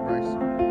Race.